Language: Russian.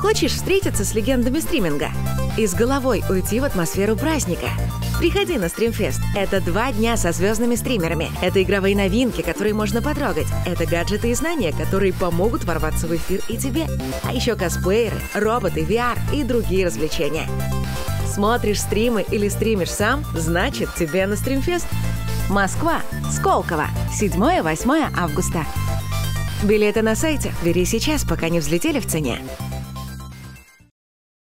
Хочешь встретиться с легендами стриминга? И с головой уйти в атмосферу праздника? Приходи на Стримфест. Это два дня со звездными стримерами. Это игровые новинки, которые можно потрогать. Это гаджеты и знания, которые помогут ворваться в эфир и тебе. А еще косплееры, роботы, VR и другие развлечения. Смотришь стримы или стримишь сам? Значит, тебе на Стримфест. Москва, Сколково, 7-8 августа. Билеты на сайте. Бери сейчас, пока не взлетели в цене.